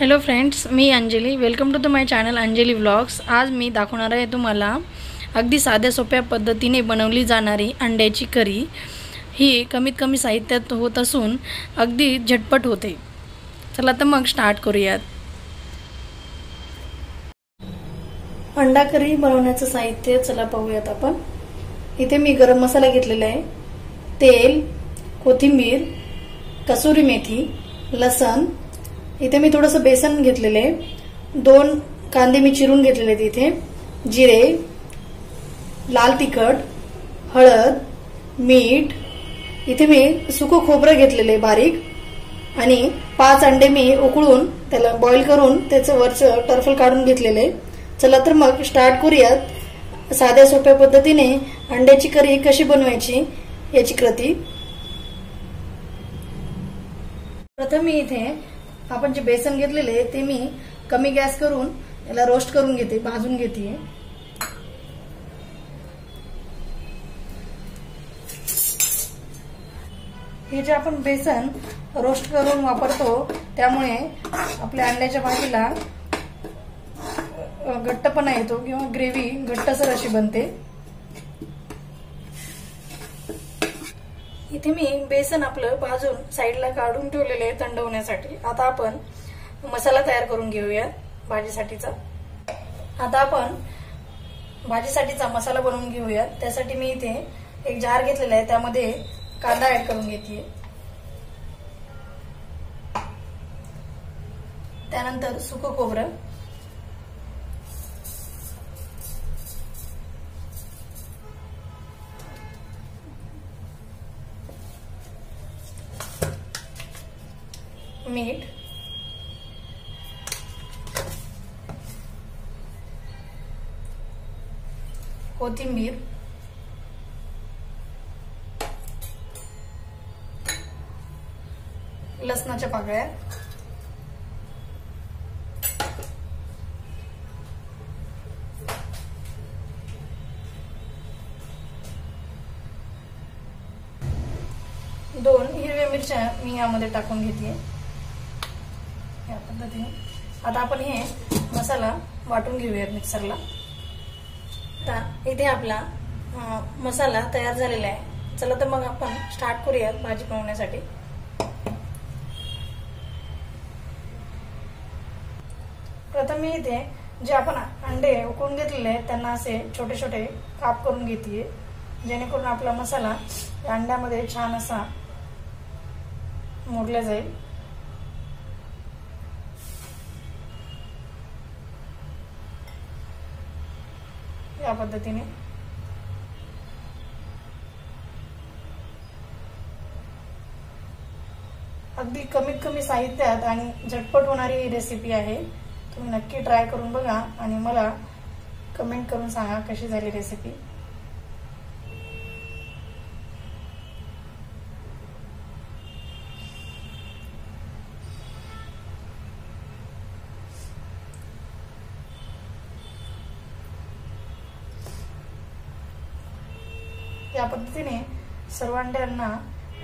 Hello friends me Anjali. Welcome to the my channel Anjali vlogs आज मी दाखवणार आहे तुम्हाला अगदी साध्या सोप्या पद्धतीने बनवली जाणारी अंड्याची करी. ही कमीत कमी साहित्यात होत असून अगदी झटपट होते. चला तर मग स्टार्ट करूयात. अंडा करी बनवण्याचं साहित्य चला पाहूयात आपण. इथे मी गरम मसाला घेतलेला आहे. तेल कोथिंबीर कसुरी मेथी लसण इथे मी थोडंसं बेसन घेतलेलं आहे. दोन कांदे मी चिरून घेतलेले आहेत इथे. जिरे लाल तिखट हळद मीठ. इथे मी सुकं खोबरं घेतलेलं आहे बारीक. आणि पाच अंडे मी उकळून त्याला बॉईल करून त्याचं वरचं टर्फल काढून घेतलेलं आहे. चला तर मग स्टार्ट करूयात. साध्या सोप्या पद्धतीने अंड्याची करी कशी बनवायची याची कृती. प्रथम मी इथे आपण जे बेसन घेतलेले ते मी कमी गॅस करून याला रोस्ट करून घेते भाजून घेते. हे जे आपण बेसन रोस्ट करून वापरतो त्यामुळे आपल्या अंड्याच्या भाजीला घट्टपणा येतो किंवा ग्रेव्ही घट्टसर अशी बनते. इथे मी बेसन आपलं भाजून साईडला काढून ठेवलेलं आहे थंड होण्यासाठी आता आपण मसाला तयार करून घेऊया भाजीसाठीचा. आता आपण भाजीसाठीचा मसाला बनवून घेऊया. त्यासाठी मी इथे एक जार घेतलेला आहे. त्यामध्ये कांदा ऍड करून घेते त्यानंतर सुकं खोबरं. मीठ कोथिंबीर. लसणाच्या पाकळ्या. दोन हिरव्या मिरच्या मी यामध्ये टाकून घेते. या पद्धतीने. आता आपण हे मसाला वाटून घेऊयात मिक्सरला. आता इथे आपला मसाला तयार झालेला आहे. चला तर मग आपण स्टार्ट करूयात भाजी बनवण्यासाठी. प्रथम मी इथे जे आपण अंडे उकळून घेतलेले आहेत त्यांना असे छोटे छोटे काप करून घेते जेणेकरून आपला मसाला अंड्यामध्ये छान असा मोडला जाईल. या पद्धतीने. अगदी कमीत कमी साहित्यात आणि झटपट होणारी ही रेसिपी आहे. तुम्ही नक्की ट्राय करून बघा आणि मला कमेंट करून सांगा कशी झाली रेसिपी या पद्धतीने सर्व अंड्यांना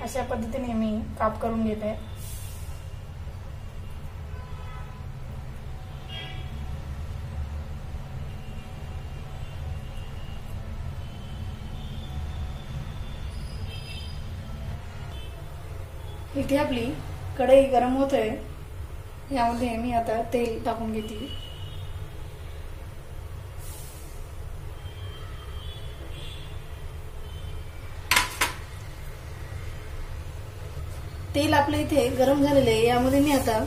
अशा पद्धतीने मी काप करून घेते. इथे आपली कढई गरम होत आहे यामध्ये मी आता तेल टाकून घेते. तेल आपलं इथे गरम झालेलं आहे यामध्ये मी आता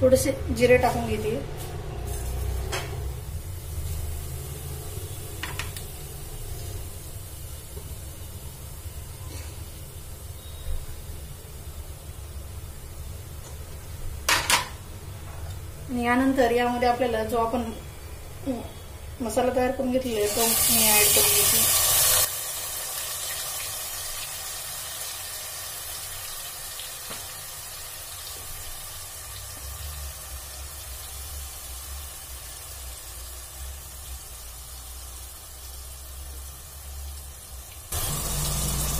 थोडेसे जिरे टाकून घेते. आणि यानंतर यामध्ये आपल्याला जो आपण मसाला तयार करून घेतलेला आहे तो मी ऍड करून घेते.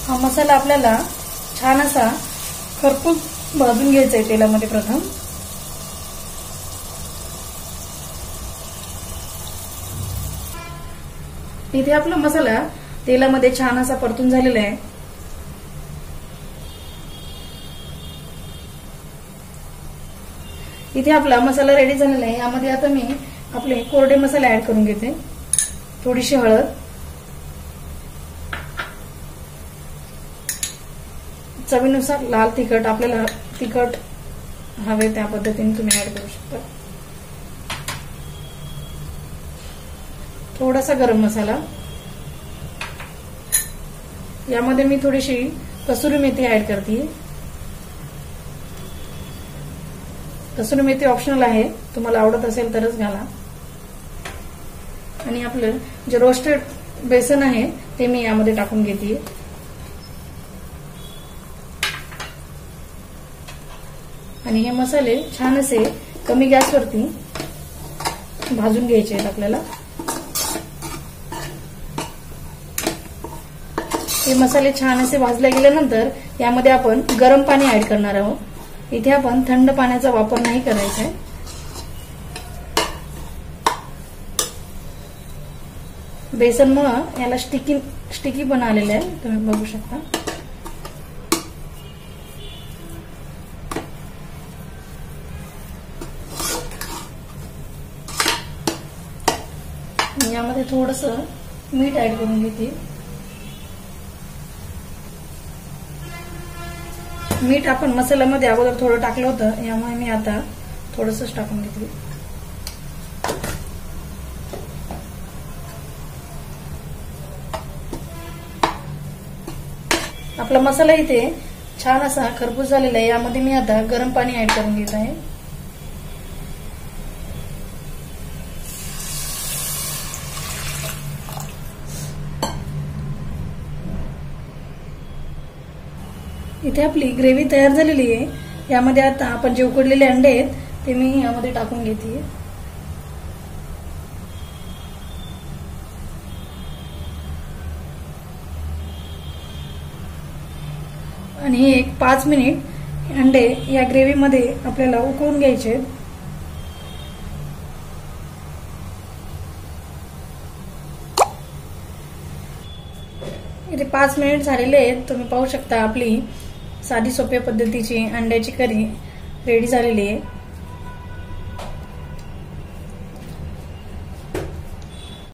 हा मसाला आपल्याला छान असा खरपूस भाजून घ्यायचा आहे तेलामध्ये प्रथम. इथे आपला मसाला तेलामध्ये छान असा परतून झालेला आहे. इथे आपला मसाला रेडी झालेला आहे. यामध्ये आता मी आपले कोरडे मसाले ऍड करून घेते. थोडीशी हळद. चवीनुसार लाल तिखट आपल्याला तिखट हवे त्या पद्धतीने तुम्ही ऍड करू शकता. थोडासा गरम मसाला. यामध्ये मी थोडीशी कसुरी मेथी ऍड करते कसुरी मेथी ऑप्शनल आहे. तुम्हाला आवडत असेल तरच घाला. आणि आपलं जे रोस्टेड बेसन आहे ते मी यामध्ये टाकून घेते आणि हे मसाले छान असे कमी गॅसवरती भाजून घ्यायचे आहेत आपल्याला. हे मसाले छान असे भाजले गेल्यानंतर यामध्ये आपण गरम पाणी ऍड करणार आहोत. इथे आपण थंड पाण्याचा वापर नाही करायचा आहे. बेसनमुळं याला स्टिकी स्टिकी पण आलेलं आहे. तुम्ही बघू शकता. थोडस मीठ ऍड करून घेते. मीठ आपण मसाल्यामध्ये अगोदर थोडं टाकलं होतं यामुळे मी आता थोडस टाकून घेतली आपला मसाला इथे छान असा खरपूस झालेला आहे यामध्ये मी आता गरम पाणी ऍड करून घेत आहे. इथे आपली ग्रेव्ही तयार झालेली आहे. यामध्ये आता आपण जे उकडलेले अंडे आहेत ते मी यामध्ये टाकून घेते आणि एक पाच मिनिट अंडे या ग्रेव्हीमध्ये आपल्याला उकळून घ्यायचे इथे पाच मिनिट झालेले आहेत. तुम्ही पाहू शकता आपली साधी सोप्या पद्धतीची अंड्याची करी रेडी झालेली आहे.